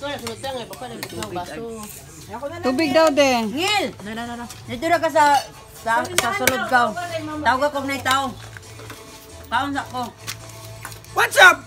Ito na, sunod nga. Baka na ng baso. Tubig daw de. Ngil! Na na na. Dito na ka sa sa, sa sulod ka. Oh. Tawag ko na itaw. Kaon sa ko. What's up?